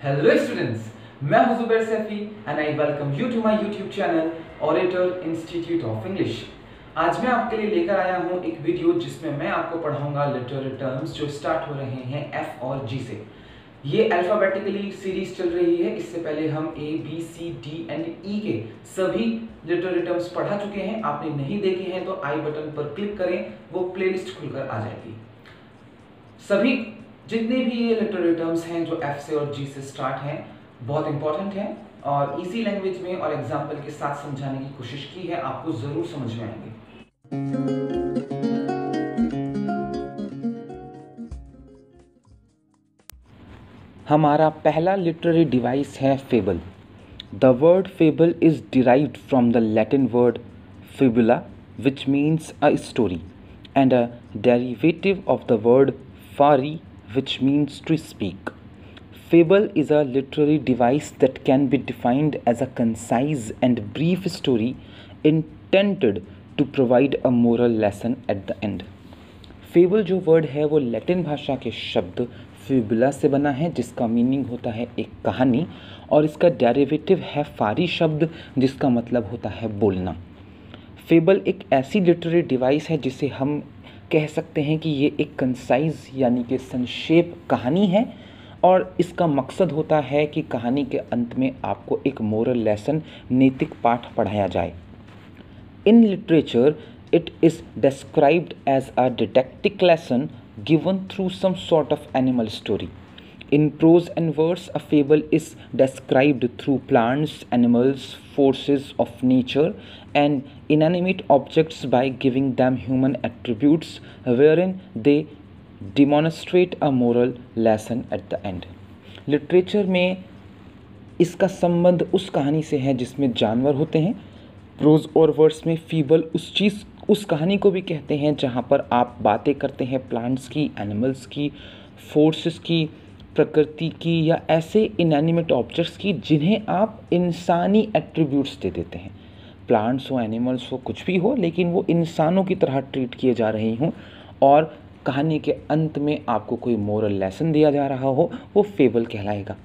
Hello students, मैं हूँ Zubair Saifi and I welcome you to my YouTube channel orator institute of English आज मैं आपके लिए लेकर आया हूँ एक वीडियो जिसमें मैं आपको पढ़ाऊँगा लिटरेरी टर्म्स जो स्टार्ट हो रहे हैं एफ़ और जी से। ये अल्फ़ाबेटिकली सीरीज़ चल रही है। इससे पहले हम A B C D and E के सभी लिटरेरी टर्म्स पढ़ा चुके हैं। आपने नहीं देखे हैं तो आई बटन पर क्लिक करें वो प्लेलिस्ट खुलकर आ जाएगी। सभी जितने भी ये लिटरेरी टर्म्स हैं जो एफ़ से और जी से स्टार्ट हैं, बहुत इंपॉर्टेंट हैं और इसी लैंग्वेज में और एग्ज़ाम्पल के साथ समझाने की कोशिश की है, आपको ज़रूर समझ में आएँगे। हमारा पहला लिटरेरी डिवाइस है fable the word fable is derived from the Latin word fibula which means a story and a derivative of the word fari which means to speak Fable is a literary device that can be defined as a concise and brief story intended to provide a moral lesson at the end. Fable जो word है वो Latin भाषा के शब्द fibula से बना है जिसका मीनिंग होता है एक कहानी और इसका डेरिवेटिव है फारी शब्द जिसका मतलब होता है बोलना फेबल एक ऐसी लिटरेरी डिवाइस है जिसे हम कह सकते हैं कि ये एक कंसाइज यानी कि संक्षेप कहानी है और इसका मकसद होता है कि कहानी के अंत में आपको एक मोरल लेसन नैतिक पाठ पढ़ाया जाए in literature it is described as a didactic lesson given through some sort of animal story. In prose and verse, a fable is described through plants, animals, forces of nature, and inanimate objects by giving them human attributes wherein they demonstrate a moral lesson at the end. Literature में इसका संबंध उस कहानी से है जिसमें जानवर होते हैं प्रोज और वर्ड्स में फीबल उस चीज़ उस कहानी को भी कहते हैं जहाँ पर आप बातें करते हैं प्लांट्स की एनिमल्स की फोर्सेस की प्रकृति की या ऐसे इनएनिमेट ऑब्जेक्ट्स की जिन्हें आप इंसानी एट्रीब्यूट्स दे देते हैं। प्लांट्स हो एनिमल्स हो, कुछ भी हो, लेकिन वो इंसानों की तरह ट्रीट किए जा रहे हों और कहानी के अंत में आपको कोई मोरल लेसन दिया जा रहा हो, वो फेबल कहलाएगा।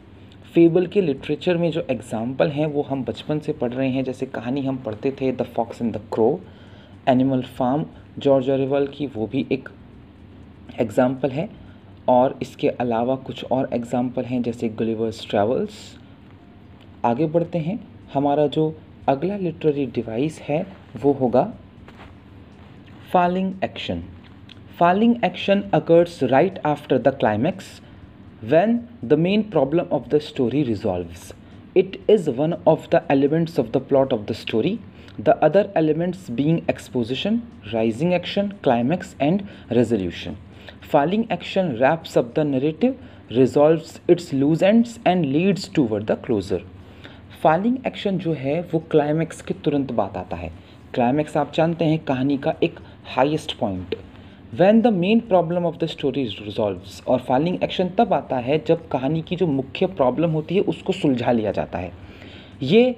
फेबल के लिटरेचर में जो एग्ज़ाम्पल हैं, वो हम बचपन से पढ़ रहे हैं। जैसे कहानी हम पढ़ते थे the fox and the crow animal farm George Orwell की वो भी एक एग्ज़ाम्पल है। और इसके अलावा कुछ और एग्ज़ाम्पल हैं, जैसे गुलिवर्स ट्रेवल्स आगे बढ़ते हैं। हमारा जो अगला लिटरेरी डिवाइस है, वो होगा falling action falling action occurs right after the climax when the main problem of the story resolves it is one of the elements of the plot of the story the other elements being exposition rising action climax and resolution Falling action wraps up the narrative, resolves its loose ends, and leads toward the closure. Falling action जो है वो climax के तुरंत बाद आता है। Climax आप जानते हैं कहानी का एक highest point when the main problem of the story resolves और फालिंग एक्शन तब आता है जब कहानी की जो मुख्य प्रॉब्लम होती है उसको सुलझा लिया जाता है। ये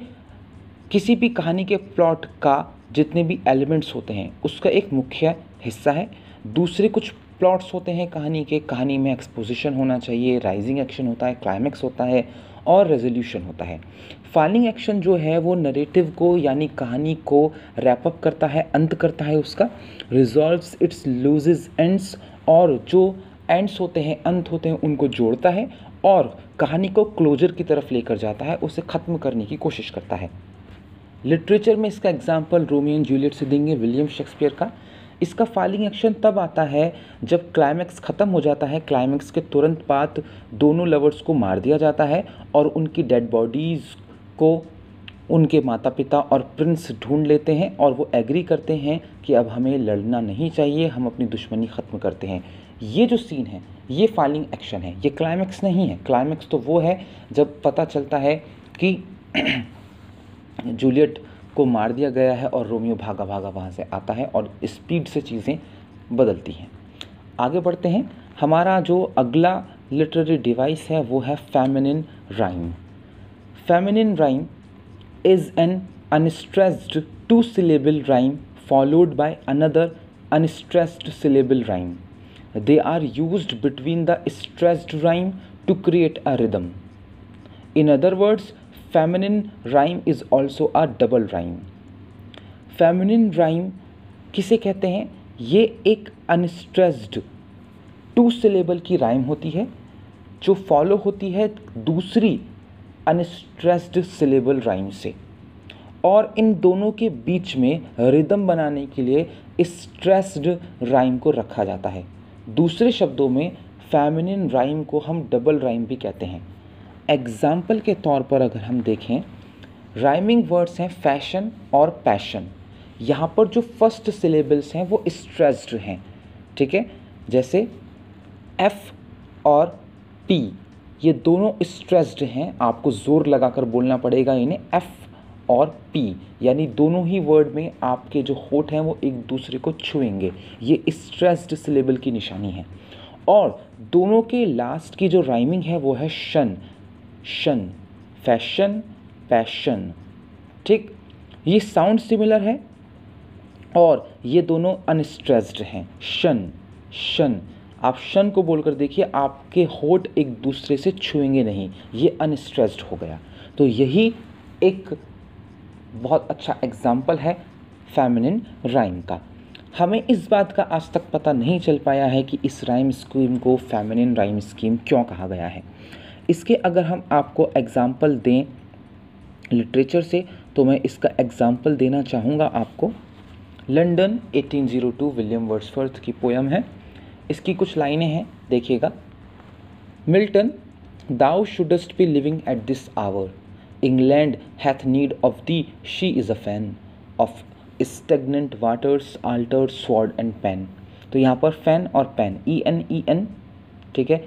किसी भी कहानी के प्लॉट का जितने भी एलिमेंट्स होते हैं उसका एक मुख्य हिस्सा है। दूसरे कुछ प्लॉट्स होते हैं कहानी के, कहानी में एक्सपोजिशन होना चाहिए राइजिंग एक्शन होता है क्लाइमैक्स होता है और रेजोल्यूशन होता है। फालिंग एक्शन जो है वो नरेटिव को यानी कहानी को रैपअप करता है, अंत करता है उसका। रिजॉल्व्स इट्स लूजेज एंड्स और जो एंड्स होते हैं, अंत होते हैं, उनको जोड़ता है और कहानी को क्लोजर की तरफ़ लेकर जाता है, उसे ख़त्म करने की कोशिश करता है। लिटरेचर में इसका एग्ज़ाम्पल रोमियो एंड जूलियट से देंगे, विलियम शेक्सपियर का। इसका फाइलिंग एक्शन तब आता है जब क्लाइमैक्स ख़त्म हो जाता है। क्लाइमैक्स के तुरंत बाद दोनों लवर्स को मार दिया जाता है और उनकी डेड बॉडीज़ को उनके माता पिता और प्रिंस ढूंढ लेते हैं और वो एग्री करते हैं कि अब हमें लड़ना नहीं चाहिए, हम अपनी दुश्मनी ख़त्म करते हैं। ये जो सीन है, ये फाइलिंग एक्शन है, ये क्लाइमैक्स नहीं है। क्लाइमैक्स तो वो है जब पता चलता है कि जूलियट को मार दिया गया है और रोमियो भागा भागा वहाँ से आता है और स्पीड से चीज़ें बदलती हैं। आगे बढ़ते हैं। हमारा जो अगला लिटरेरी डिवाइस है वो है feminine rhyme feminine rhyme is an unstressed two syllable rhyme followed by another unstressed syllable rhyme they are used between the stressed rhyme to create a rhythm. In other words, feminine rhyme is also a double rhyme Feminine rhyme किसे कहते हैं? ये एक unstressed two syllable की rhyme होती है, जो follow होती है दूसरी अनस्ट्रेस्ड सिलेबल राइम से। और इन दोनों के बीच में रिदम बनाने के लिए स्ट्रेस्ड राइम को रखा जाता है। दूसरे शब्दों में फैमिनिन राइम को हम डबल राइम भी कहते हैं। एग्ज़ाम्पल के तौर पर अगर हम देखें राइमिंग वर्ड्स हैं फ़ैशन और पैशन यहाँ पर जो फ़र्स्ट सिलेबल्स हैं, वो स्ट्रेस्ड हैं, ठीक है? जैसे एफ़ और पी ये दोनों स्ट्रेस्ड हैं। आपको ज़ोर लगाकर बोलना पड़ेगा इन्हें एफ़ और पी यानी दोनों ही वर्ड में आपके जो होठ हैं, वो एक दूसरे को छुएँगे। ये स्ट्रेस्ड सिलेबल की निशानी है। और दोनों के लास्ट की जो राइमिंग है, वो है शन शन फ़ैशन पैशन ठीक? ये साउंड सिमिलर है? और ये दोनों अनस्ट्रेस्ड हैं। शन शन आप शन को बोलकर देखिए, आपके होठ एक दूसरे से छुएँगे नहीं। ये अनस्ट्रेस्ड हो गया। तो यही एक बहुत अच्छा एग्ज़ाम्पल है फेमिनिन राइम का। हमें इस बात का आज तक पता नहीं चल पाया है कि इस राइम स्कीम को फेमिनिन राइम स्कीम क्यों कहा गया है। इसके अगर हम आपको एग्ज़ाम्पल दें लिटरेचर से तो मैं इसका एग्ज़ाम्पल देना चाहूँगा आपको। लंदन 1802 विलियम वर्ड्सवर्थ की पोयम है। इसकी कुछ लाइनें हैं, देखिएगा। Milton thou shouldst be living at this hour England hath need of thee she is a fen of stagnant waters altar sword and pen तो यहाँ पर फ़ैन और pen E N E N ठीक है?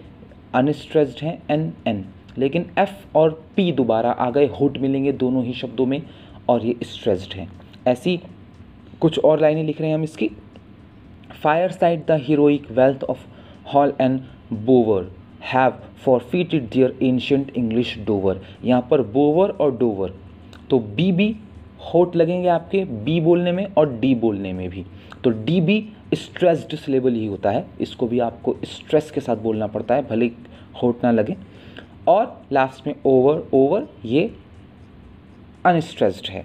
अनस्ट्रेस्ड है N N लेकिन F और P दोबारा आ गए हुड मिलेंगे दोनों ही शब्दों में और ये स्ट्रेस्ड हैं। ऐसी कुछ और लाइनें लिख रहे हैं हम इसकी। Fireside the heroic wealth of hall and bower have forfeited their ancient English dower यहाँ पर बोवर और डोवर तो बी बी होट लगेंगे आपके बी बोलने में और डी बोलने में भी। तो डी बी स्ट्रेस्ड सिलेबल ही होता है। इसको भी आपको स्ट्रेस के साथ बोलना पड़ता है, भले होट ना लगे। और लास्ट में ओवर ओवर ये अनस्ट्रेस्ड है।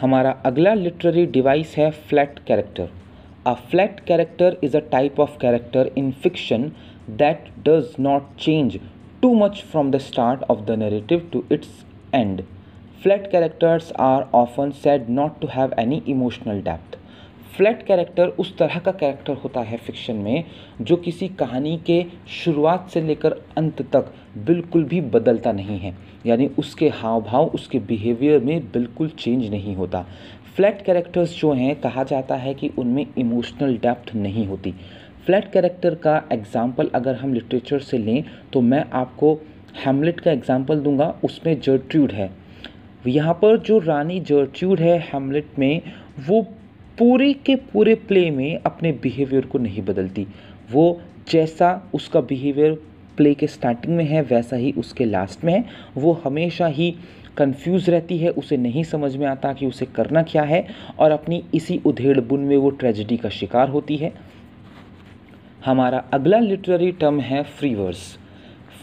हमारा अगला लिटरेरी डिवाइस है flat character a flat character is a type of character in fiction that does not change too much from the start of the narrative to its end flat characters are often said not to have any emotional depth flat character उस तरह का character होता है fiction में, जो किसी कहानी के शुरुआत से लेकर अंत तक बिल्कुल भी बदलता नहीं है। यानी उसके हाव भाव उसके बिहेवियर में बिल्कुल चेंज नहीं होता। फ्लैट कैरेक्टर्स जो हैं, कहा जाता है कि उनमें इमोशनल डेप्थ नहीं होती। फ्लैट कैरेक्टर का एग्ज़ाम्पल अगर हम लिटरेचर से लें तो मैं आपको हेमलेट का एग्ज़ाम्पल दूँगा, उसमें जर्ट्यूड है। यहाँ पर जो रानी जर्ट्यूड है हेमलेट में, वो पूरे के पूरे प्ले में अपने बिहेवियर को नहीं बदलती। वो जैसा उसका बिहेवियर प्ले के स्टार्टिंग में है, वैसा ही उसके लास्ट में है। वो हमेशा ही कंफ्यूज रहती है, उसे नहीं समझ में आता कि उसे करना क्या है और अपनी इसी उधेड़ बुन में वो ट्रेजिडी का शिकार होती है। हमारा अगला लिटरेरी टर्म है free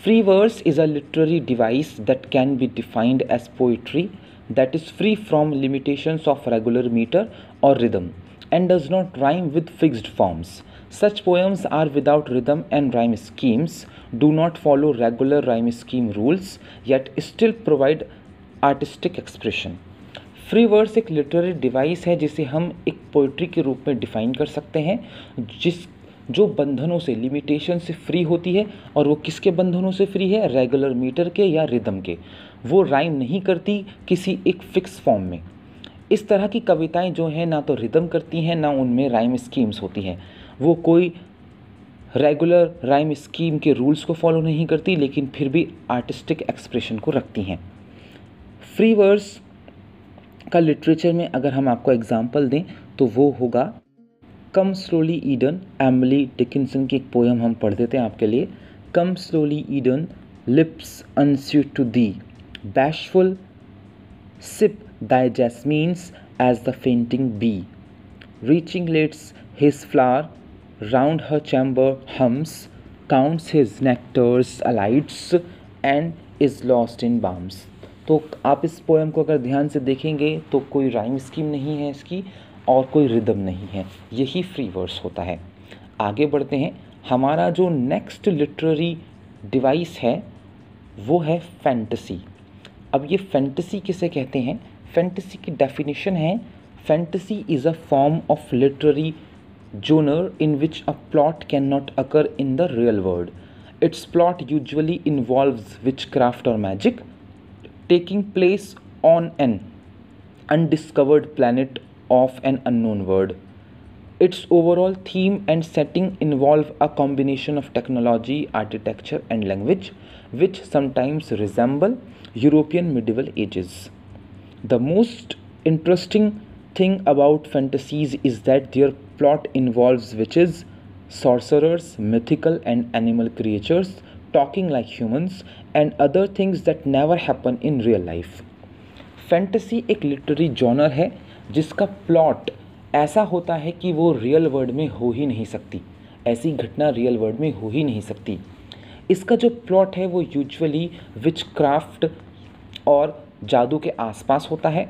free verse is a literary device that can be defined as poetry that is free from limitations of regular meter or rhythm and does not rhyme with fixed forms. Such poems are without rhythm and rhyme schemes, do not follow regular rhyme scheme rules, yet still provide artistic expression. Free verse एक literary device है जिसे हम एक poetry के रूप में define कर सकते हैं जिस जो बंधनों से लिमिटेशन से फ्री होती है और वो किसके बंधनों से फ्री है? रेगुलर मीटर के या रिदम के। वो राइम नहीं करती किसी एक फिक्स फॉर्म में। इस तरह की कविताएँ जो हैं, ना तो रिदम करती हैं, ना उनमें राइम स्कीम्स होती हैं। वो कोई रेगुलर राइम स्कीम के रूल्स को फॉलो नहीं करती, लेकिन फिर भी आर्टिस्टिक एक्सप्रेशन को रखती हैं। फ्री वर्स का लिटरेचर में अगर हम आपको एग्ज़ाम्पल दें तो वो होगा come slowly Eden, Emily Dickinson की एक पोएम हम पढ़ देते हैं आपके लिए। Come slowly Eden, lips unused to thee. Bashful sip thy jessamines as the fainting bee. Reaching late his flower round her chamber hums, counts his nectars alights and is lost in balms. तो आप इस poem को अगर ध्यान से देखेंगे तो कोई राइम स्कीम नहीं है इसकी। और कोई रिदम नहीं है। यही फ्री वर्स होता है। आगे बढ़ते हैं। हमारा जो नेक्स्ट लिटरेरी डिवाइस है, वो है फैंटसी अब ये फैंटसी किसे कहते हैं? फैंटसी की डेफिनेशन है fantasy is a form of literary genre in which a plot can not occur in the real world its plot usually involves witchcraft और magic taking place on an undiscovered planet Of an unknown word Its overall theme and setting involve a combination of technology, architecture, and language, which sometimes resemble European medieval ages. The most interesting thing about fantasies is that their plot involves witches, sorcerers, mythical and animal creatures talking like humans, and other things that never happen in real life. Fantasy एक literary genre है जिसका plot ऐसा होता है कि वो real world में हो ही नहीं सकती। ऐसी घटना रियल वर्ल्ड में हो ही नहीं सकती। इसका जो प्लॉट है वो यूजुअली विच क्राफ्ट और जादू के आसपास होता है।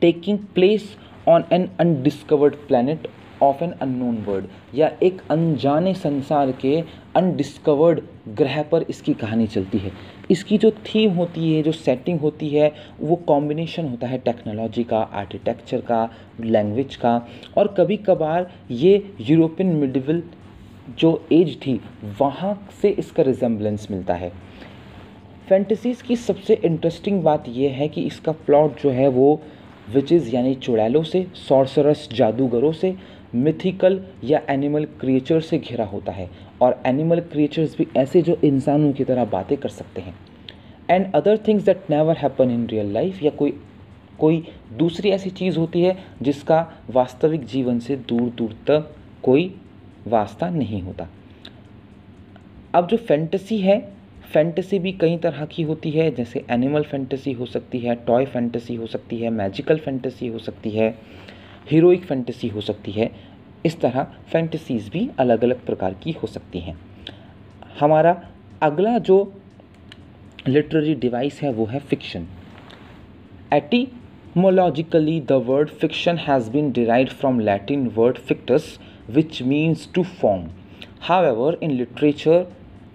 Taking place on an undiscovered planet of an unknown world या एक अनजाने संसार के अनडिस्कवर्ड ग्रह पर इसकी कहानी चलती है। इसकी जो थीम होती है, जो सेटिंग होती है, वो कॉम्बिनेशन होता है टेक्नोलॉजी का आर्किटेक्चर का लैंग्वेज का और कभी कभार ये यूरोपियन मिडिवल जो एज थी, वहाँ से इसका रिजेम्बलेंस मिलता है। फैंटसीज़ की सबसे इंटरेस्टिंग बात यह है कि इसका प्लॉट जो है वो विचेज़ यानी चुड़ैलों से सॉर्सरस जादूगरों से मिथिकल या एनिमल क्रिएचर से घिरा होता है और एनिमल क्रिएचर्स भी ऐसे जो इंसानों की तरह बातें कर सकते हैं। And other things that never happen in real life या कोई कोई दूसरी ऐसी चीज़ होती है जिसका वास्तविक जीवन से दूर दूर तक कोई वास्ता नहीं होता। अब जो फैंटेसी है फैंटेसी भी कई तरह की होती है, जैसे एनिमल फैंटेसी हो सकती है टॉय फैंटेसी हो सकती है मैजिकल फैंटेसी हो सकती है। हीरोइक फैंटेसी हो सकती है। इस तरह फैंटेसीज़ भी अलग अलग प्रकार की हो सकती हैं। हमारा अगला जो लिटरेरी डिवाइस है, वो है fiction etymologically the word fiction has been derive from Latin word fictus which means to form how in literature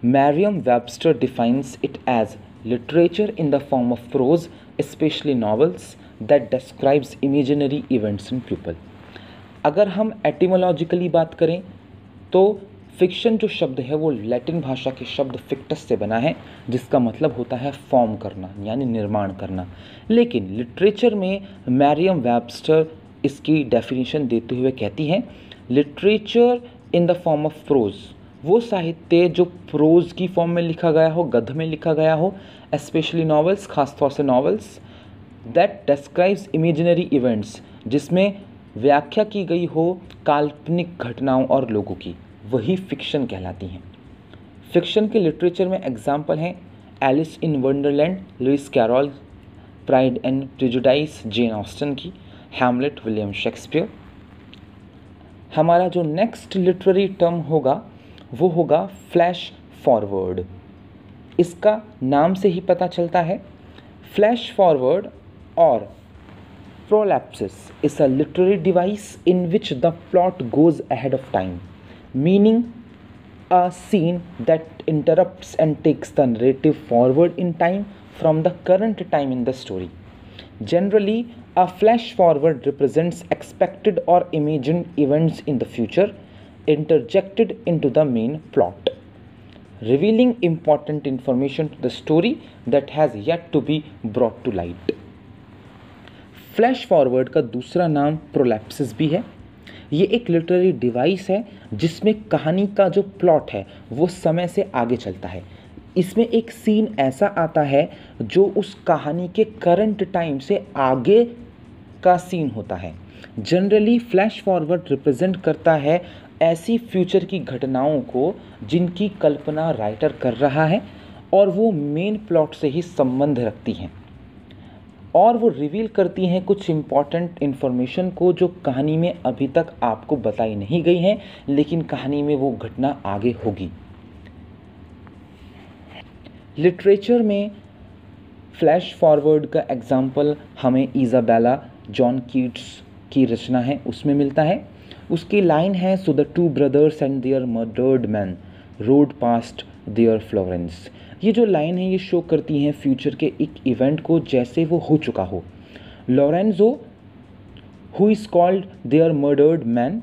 Merriam Webster defines it as literature in the form of prose especially novels that describes imaginary events in people अगर हम एटिमोलॉजिकली बात करें तो fiction जो शब्द है, वो Latin भाषा के शब्द फिक्टस से बना है, जिसका मतलब होता है फॉर्म करना, यानी निर्माण करना। लेकिन लिटरेचर में मैरियम वेबस्टर इसकी डेफिनेशन देते हुए कहती हैं literature in the form of prose वो साहित्य जो प्रोज की फॉर्म में लिखा गया हो, गद्य में लिखा गया हो स्पेशली नॉवेल्स खासतौर से novels that describes imaginary events जिसमें व्याख्या की गई हो काल्पनिक घटनाओं और लोगों की। वही फिक्शन कहलाती हैं। फिक्शन के लिटरेचर में एग्ज़ाम्पल हैं Alice in Wonderland Lewis Carroll Pride and Prejudice Jane Austen की हैमलेट विलियम शेक्सपियर हमारा जो नेक्स्ट लिटरेरी टर्म होगा, वो होगा फ्लैश फॉरवर्ड इसका नाम से ही पता चलता है। Flash forward or prolapsus is a literary device in which the plot goes ahead of time, meaning a scene that interrupts and takes the narrative forward in time from the current time in the story. Generally, a flash forward represents expected or imagined events in the future interjected into the main plot, revealing important information to the story that has yet to be brought to light. Flash forward का दूसरा नाम प्रोलैप्सिस भी है। ये एक literary device है, जिसमें कहानी का जो प्लॉट है, वो समय से आगे चलता है। इसमें एक सीन ऐसा आता है, जो उस कहानी के करंट टाइम से आगे का सीन होता है। जनरली फ्लैश फॉरवर्ड रिप्रेजेंट करता है ऐसी फ्यूचर की घटनाओं को, जिनकी कल्पना राइटर कर रहा है, और वो मेन प्लॉट से ही संबंध रखती हैं। और वो रिवील करती हैं कुछ इंपॉर्टेंट इन्फॉर्मेशन को जो कहानी में अभी तक आपको बताई नहीं गई हैं, लेकिन कहानी में वो घटना आगे होगी। लिटरेचर में फ्लैश फॉरवर्ड का एग्ज़ाम्पल हमें इज़ाबेला जॉन कीट्स की रचना है, उसमें मिलता है। उसकी लाइन है so the two brothers and their murdered man rode past their Florence ये जो लाइन है, ये शो करती हैं फ्यूचर के एक इवेंट को जैसे वो हो चुका हो। Lorenzo who is called they are murdered man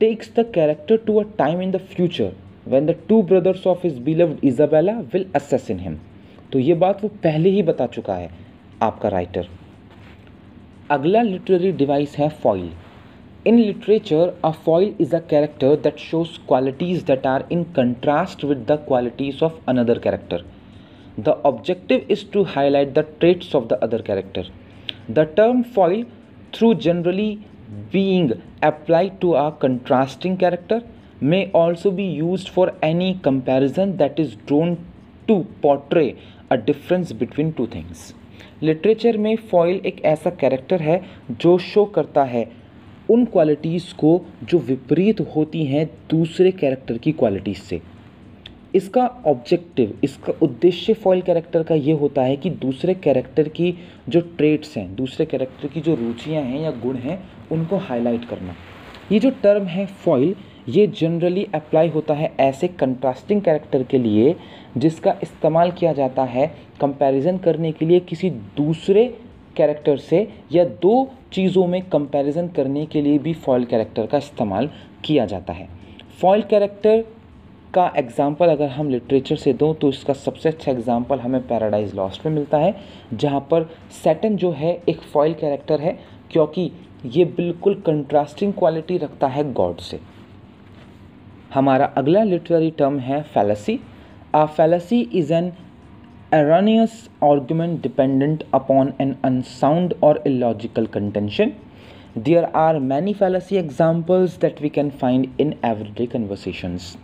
takes the character to a time in the future when the two brothers of his beloved Isabella will assassin him. तो ये बात वो पहले ही बता चुका है आपका राइटर अगला लिटरेरी डिवाइस है foil in literature a foil is a character that shows qualities that are in contrast with the qualities of another character the objective is to highlight the traits of the other character the term foil through generally being applied to a contrasting character may also be used for any comparison that is drawn to portray a difference between two things literature में foil एक ऐसा character है जो show करता है उन qualities को जो विपरीत होती हैं दूसरे कैरेक्टर की क्वालिटीज़ से। इसका ऑब्जेक्टिव इसका उद्देश्य फॉइल कैरेक्टर का ये होता है कि दूसरे कैरेक्टर की जो ट्रेट्स हैं, दूसरे कैरेक्टर की जो रुचियाँ हैं या गुण हैं, उनको हाईलाइट करना। ये जो टर्म है फॉइल ये जनरली अप्लाई होता है ऐसे कंट्रास्टिंग कैरेक्टर के लिए जिसका इस्तेमाल किया जाता है कंपैरिजन करने के लिए किसी दूसरे कैरेक्टर से या दो चीज़ों में कंपैरिजन करने के लिए भी फॉइल कैरेक्टर का इस्तेमाल किया जाता है। फॉइल कैरेक्टर का एग्ज़ाम्पल अगर हम लिटरेचर से दूँ तो इसका सबसे अच्छा एग्ज़ाम्पल हमें पैराडाइज लॉस्ट में मिलता है, जहाँ पर सेटन जो है एक फॉइल कैरेक्टर है, क्योंकि ये बिल्कुल कंट्रास्टिंग क्वालिटी रखता है गॉड से। हमारा अगला लिटरेरी टर्म है fallacy a fallacy is an erroneous argument dependent upon an unsound or illogical contention. There are many fallacy examples that we can find in everyday conversations.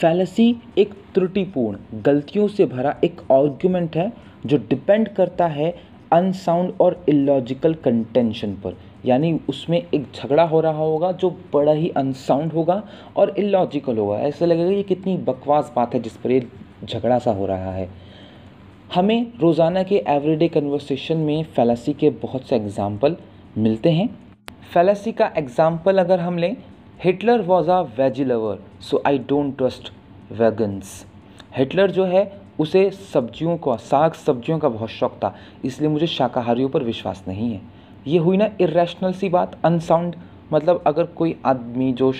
Fallacy एक त्रुटिपूर्ण गलतियों से भरा एक आर्ग्यूमेंट है जो डिपेंड करता है अनसाउंड और इलॉजिकल कंटेंशन पर यानी उसमें एक झगड़ा हो रहा होगा जो बड़ा ही अनसाउंड होगा और इलॉजिकल होगा ऐसा लगेगा ये कितनी बकवास बात है जिस पर ये झगड़ा सा हो रहा है हमें रोज़ाना के एवरीडे कन्वर्सेशन में फ़ैलासी के बहुत से एग्ज़ाम्पल मिलते हैं। फ़ैलासी का एग्ज़ाम्पल अगर हम लें Hitler was a veggie lover so I don't trust vegans Hitler जो है, उसे सब्जियों का, साग सब्जियों का बहुत शौक था, इसलिए मुझे शाकाहारियों पर विश्वास नहीं है। ये हुई ना इरेशनल सी बात अनसाउंड मतलब अगर कोई आदमी जो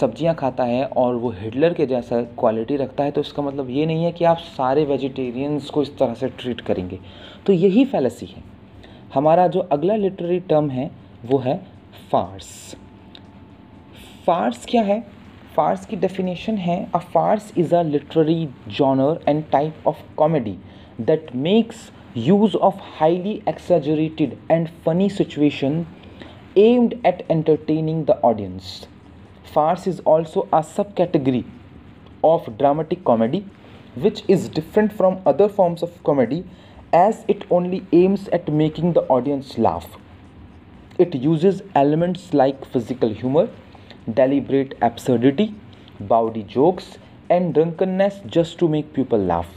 सब्ज़ियाँ खाता है और वो हिटलर के जैसा क्वालिटी रखता है तो इसका मतलब ये नहीं है कि आप सारे वेजिटेरियंस को इस तरह से ट्रीट करेंगे। तो यही फैलसी है। हमारा जो अगला लिटरेरी टर्म है, वो है फार्स फार्स क्या है? फार्स की डेफिनेशन है a farce is a literary genre and type of comedy that makes use of highly exaggerated and funny situation aimed at entertaining the audience farce is also a subcategory of dramatic comedy which is different from other forms of comedy as it only aims at making the audience laugh it uses elements like physical humor deliberate absurdity bawdy jokes and drunkenness just to make people laugh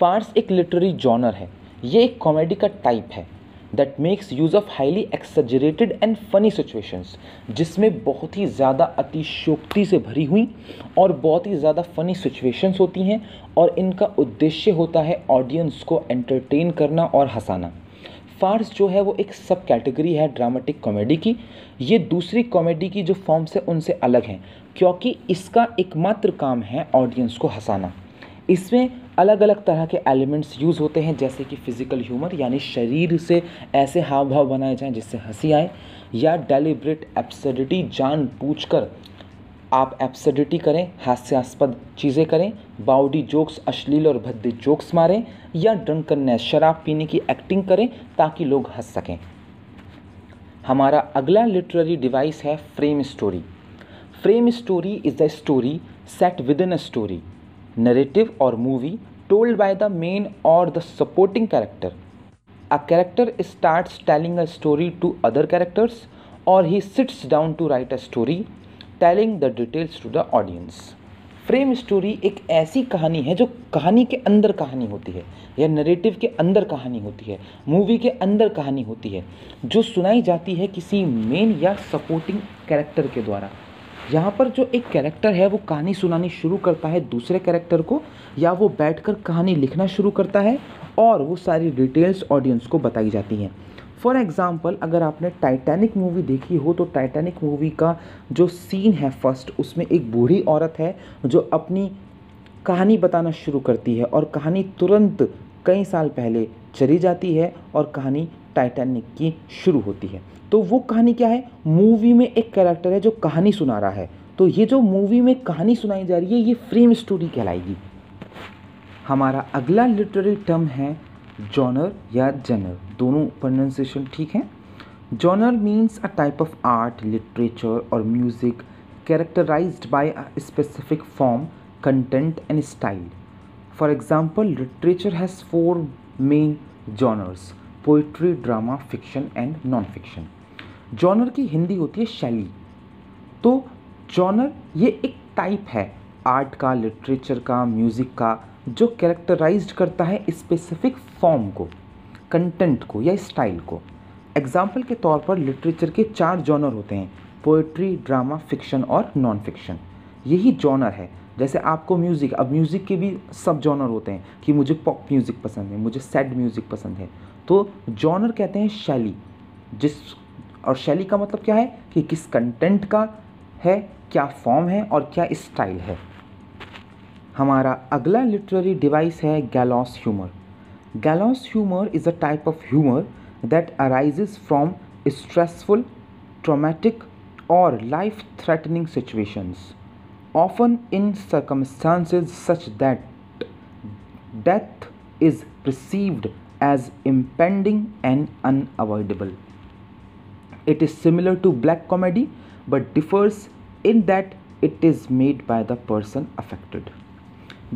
farce एक literary genre है ये एक comedy का type है that makes use of highly exaggerated and funny situations जिसमें बहुत ही ज़्यादा अतिशोक्ति से भरी हुई और बहुत ही ज़्यादा फनी सिचुएशंस होती हैं और इनका उद्देश्य होता है ऑडियंस को एंटरटेन करना और हंसाना। फार्स जो है वो एक सब कैटेगरी है ड्रामेटिक कॉमेडी की। ये दूसरी कॉमेडी की जो फॉर्म्स है उनसे अलग हैं, क्योंकि इसका एकमात्र काम है ऑडियंस को हंसाना। इसमें अलग अलग तरह के एलिमेंट्स यूज़ होते हैं, जैसे कि फ़िज़िकल ह्यूमर, यानी शरीर से ऐसे हाव भाव बनाए जाएँ जिससे हँसी आए, या डेलिब्रेट एब्सर्डिटी जान पूछ कर आप एब्सर्डिटी करें, हास्यास्पद चीज़ें करें बाउडी जोक्स अश्लील और भद्दे जोक्स मारें, या ड्रंकननेस शराब पीने की एक्टिंग करें ताकि लोग हंस सकें। हमारा अगला लिटरेरी डिवाइस है frame story frame story is the story set within a story narrative और movie told by the main or the supporting character. A character starts telling a story to other characters or he sits down to write a story telling the details to the audience. Frame story एक ऐसी कहानी है जो कहानी के अंदर कहानी होती है या नरेटिव के अंदर कहानी होती है मूवी के अंदर कहानी होती है जो सुनाई जाती है किसी मेन या सपोर्टिंग कैरेक्टर के द्वारा यहाँ पर जो एक कैरेक्टर है, वो कहानी सुनानी शुरू करता है दूसरे कैरेक्टर को, या वो बैठकर कहानी लिखना शुरू करता है और वो सारी डिटेल्स ऑडियंस को बताई जाती हैं। फॉर एग्ज़ाम्पल अगर आपने टाइटैनिक मूवी देखी हो तो टाइटैनिक मूवी का जो सीन है फ़र्स्ट उसमें एक बूढ़ी औरत है जो अपनी कहानी बताना शुरू करती है और कहानी तुरंत कई साल पहले चली जाती है और कहानी टाइटैनिक की शुरू होती है। तो वो कहानी क्या है? मूवी में एक कैरेक्टर है जो कहानी सुना रहा है। तो ये जो मूवी में कहानी सुनाई जा रही है, ये फ्रेम स्टोरी कहलाएगी। हमारा अगला लिटरेरी टर्म है जॉनर या जनर दोनों प्रोनाउंसिएशन ठीक है? Genre means a type of art literature और music characterized a specific form content and style for example literature has four four main genres drama, fiction and non non-fiction. Genre की हिंदी होती है शैली। तो जॉनर ये एक टाइप है, art का, लिटरेचर का, म्यूज़िक का, जो कैरेक्टराइज्ड करता है स्पेसिफिक फॉर्म को, कंटेंट को या स्टाइल को। एग्ज़ाम्पल के तौर पर लिटरेचर के चार जॉनर होते हैं पोइट्री ड्रामा, फिक्शन और नॉन फिक्शन यही जॉनर है। जैसे आपको म्यूज़िक, अब म्यूज़िक के भी सब जॉनर होते हैं कि मुझे पॉप म्यूज़िक पसंद है, मुझे सैड म्यूज़िक पसंद है। तो जॉनर कहते हैं शैली। जिस, और शैली का मतलब क्या है? कि किस कंटेंट का है, क्या फॉर्म है और क्या स्टाइल है। हमारा अगला लिटरेरी डिवाइस है gallows humour gallows humour is a type of humour that arises from stressful traumatic और life threatening situations often in circumstances such that death is perceived as impending and unavoidable. It is similar to black comedy, but differs in that it is made by the person affected.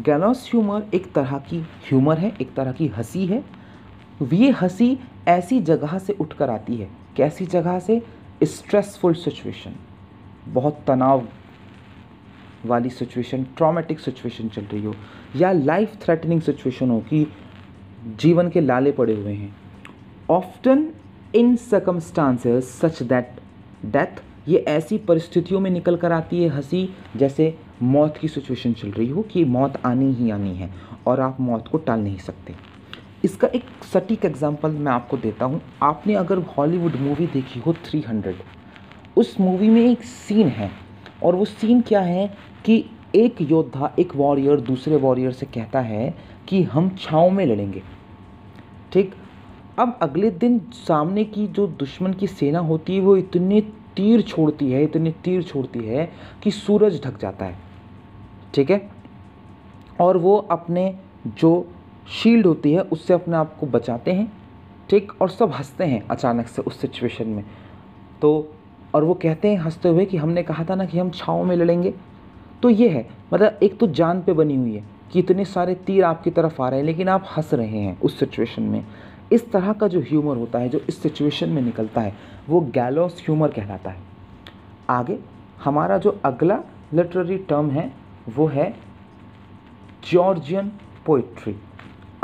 Gallows humour एक तरह की humour है, एक तरह की हँसी है ये हँसी ऐसी जगह से उठकर आती है, कैसी जगह से स्ट्रेसफुल सिचुएशन बहुत तनाव वाली सिचुएशन ट्रॉमेटिक सिचुएशन चल रही हो, या लाइफ थ्रेटनिंग सिचुएशन हो कि जीवन के लाले पड़े हुए हैं। Often in circumstances such that death ये ऐसी परिस्थितियों में निकल कर आती है हँसी, जैसे मौत की सिचुएशन चल रही हो कि मौत आनी ही आनी है और आप मौत को टाल नहीं सकते। इसका एक सटीक एग्जांपल मैं आपको देता हूँ। आपने अगर हॉलीवुड मूवी देखी हो 300 उस मूवी में एक सीन है और वो सीन क्या है कि एक योद्धा, एक वॉरियर दूसरे वॉरियर से कहता है कि हम छाँव में लड़ेंगे। ठीक? अब अगले दिन सामने की जो दुश्मन की सेना होती है, वो इतने तीर छोड़ती है, इतने तीर छोड़ती है कि सूरज ढक जाता है। ठीक है? और वो अपने जो शील्ड होती है, उससे अपने आप को बचाते हैं, ठीक? और सब हँसते हैं अचानक से उस सिचुएशन में। तो और वो कहते हैं, हँसते हुए कि हमने कहा था ना कि हम छाँव में लड़ेंगे। तो ये है मतलब एक तो जान पे बनी हुई है। कि इतने सारे तीर आपकी तरफ़ आ रहे हैं, लेकिन आप हंस रहे हैं उस सिचुएशन में। इस तरह का जो ह्यूमर होता है, जो इस सिचुएशन में निकलता है, वो गैलोस ह्यूमर कहलाता है। आगे, हमारा जो अगला लिटरेरी टर्म है, वो है जॉर्जियन पोइट्री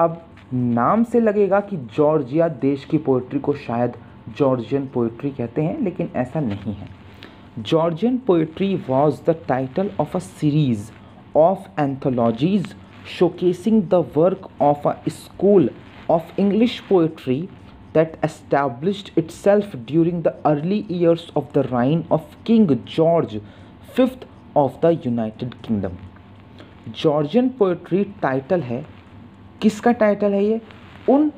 अब नाम से लगेगा कि जॉर्जिया देश की पोइट्री को शायद जॉर्जियन पोइट्री कहते हैं, लेकिन ऐसा नहीं है। Georgian poetry was the title of a series of anthologies showcasing the work of a school of English poetry that established itself during the early years of the reign of King George V of the United Kingdom. Georgian poetry title है किसका title है ये उन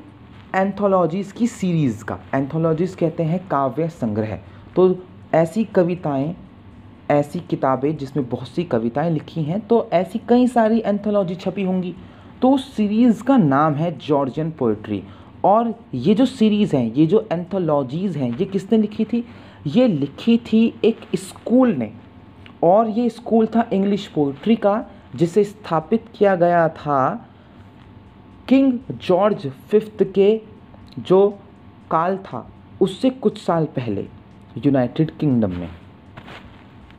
anthologies की series का anthologies कहते हैं काव्य संग्रह तो ऐसी कविताएँ ऐसी किताबें जिसमें बहुत सी कविताएँ लिखी हैं तो ऐसी कई सारी एंथोलॉजी छपी होंगी। तो उस सीरीज़ का नाम है जॉर्जियन पोइट्री और ये जो सीरीज़ हैं, ये जो एंथोलॉजीज़ हैं, ये किसने लिखी थी? ये लिखी थी एक स्कूल ने। और ये स्कूल था इंग्लिश पोइट्री का, जिसे स्थापित किया गया था किंग जॉर्ज फिफ्थ के जो काल था, उससे कुछ साल पहले यूनाइटेड किंगडम में।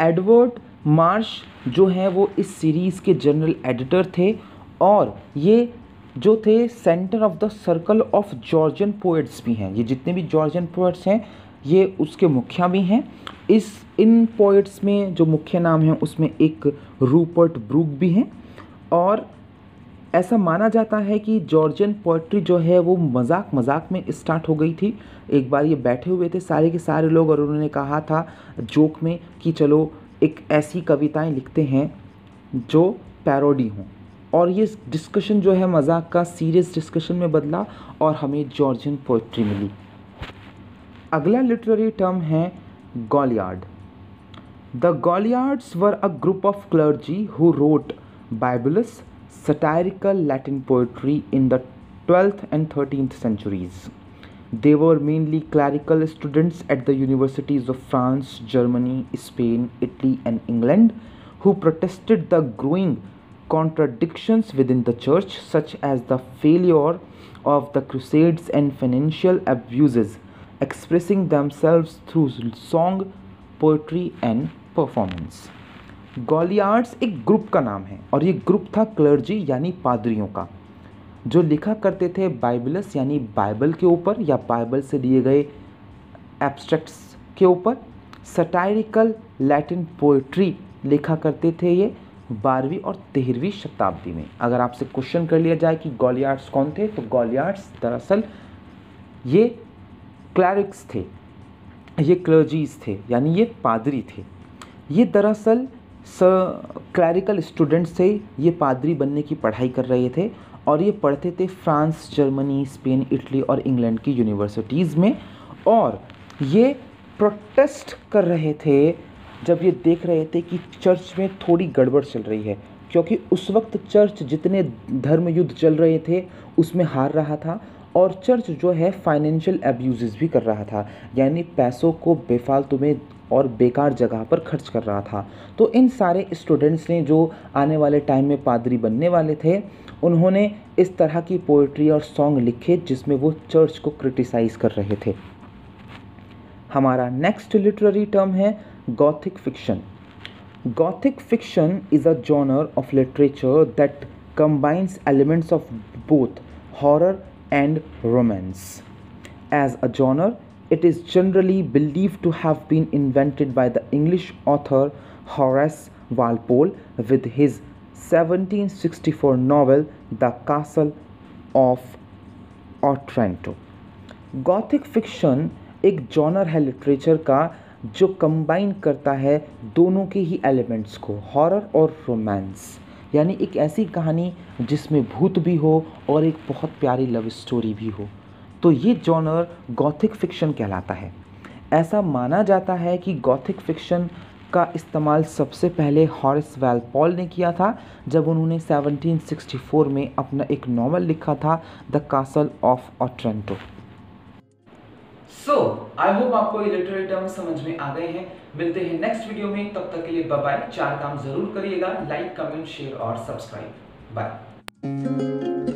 एडवर्ड मार्श जो हैं वो इस सीरीज़ के जनरल एडिटर थे और ये जो थे centre of the circle of Georgian poets भी हैं। ये जितने भी जॉर्जियन पोएट्स हैं, ये उसके मुखिया भी हैं। इस, इन पोइट्स में जो मुख्य नाम हैं, उसमें एक रूपर्ट ब्रूक भी हैं और ऐसा माना जाता है कि जॉर्जियन पोइट्री जो है वो मज़ाक मज़ाक में स्टार्ट हो गई थी। एक बार ये बैठे हुए थे सारे के सारे लोग और उन्होंने कहा था जोक में कि चलो एक ऐसी कविताएँ लिखते हैं जो पैरोडी हों। और ये डिस्कशन जो है मज़ाक का सीरियस डिस्कशन में बदला और हमें जॉर्जियन पोइट्री मिली। अगला लिटरेरी टर्म है goliard. The goliards were a group of clergy who wrote bibulous satirical Latin poetry in the 12th and 13th centuries. They were mainly clerical students at the universities of France, Germany, Spain, Italy, and England who protested the growing contradictions within the church, such as the failure of the Crusades and financial abuses, expressing themselves through song, poetry, and performance. Goliards एक group का नाम है और ये group था clergy यानी पादरियों का, जो लिखा करते थे बाइबलस यानी बाइबल के ऊपर या बाइबल से लिए गए एब्स्ट्रैक्ट्स के ऊपर। सटायरिकल लैटिन पोइट्री लिखा करते थे ये बारहवीं और तेरहवीं शताब्दी में। अगर आपसे क्वेश्चन कर लिया जाए कि गॉलियार्ड्स कौन थे तो गॉलियार्ड्स दरअसल ये क्लैरिक्स थे, ये क्लर्जीज थे, यानी ये पादरी थे। ये दरअसल क्लैरिकल स्टूडेंट्स थे ये पादरी बनने की पढ़ाई कर रहे थे और ये पढ़ते थे फ्रांस, जर्मनी, स्पेन, इटली और इंग्लैंड की यूनिवर्सिटीज़ में और ये प्रोटेस्ट कर रहे थे, जब ये देख रहे थे कि चर्च में थोड़ी गड़बड़ चल रही है, क्योंकि उस वक्त चर्च जितने धर्म युद्ध चल रहे थे, उसमें हार रहा था और चर्च जो है फाइनेंशियल एब्यूज़ भी कर रहा था, यानी पैसों को बेफालतू में और बेकार जगह पर खर्च कर रहा था। तो इन सारे स्टूडेंट्स ने जो आने वाले टाइम में पादरी बनने वाले थे उन्होंने इस तरह की पोइट्री और सॉन्ग लिखे जिसमें वो चर्च को क्रिटिसाइज़ कर रहे थे। हमारा नेक्स्ट लिटरेरी टर्म है gothic fiction gothic fiction is a genre of literature that combines elements of both horror and romance. As a genre, it is generally believed to have been invented by the English author Horace Walpole with his 1764 novel The Castle of Otranto. Gothic fiction एक genre है literature का जो combine करता है दोनों के ही elements को हॉरर और रोमांस यानी एक ऐसी कहानी जिसमें भूत भी हो और एक बहुत प्यारी लव स्टोरी भी हो तो ये जॉनर गॉथिक फिक्शन कहलाता है। ऐसा माना जाता है कि गॉथिक फिक्शन का इस्तेमाल सबसे पहले हॉरिस वेलपॉल ने किया था, जब उन्होंने 1764 में अपना एक नावल लिखा था, the Castle of Otranto. So I hope आपको ये लिटरेरी टर्म समझ में आ गए हैं। मिलते हैं नेक्स्ट वीडियो में। तब तक के लिए बाय चार काम ज़रूर करिएगा। लाइक कमेंट शेयर और सब्सक्राइब बाय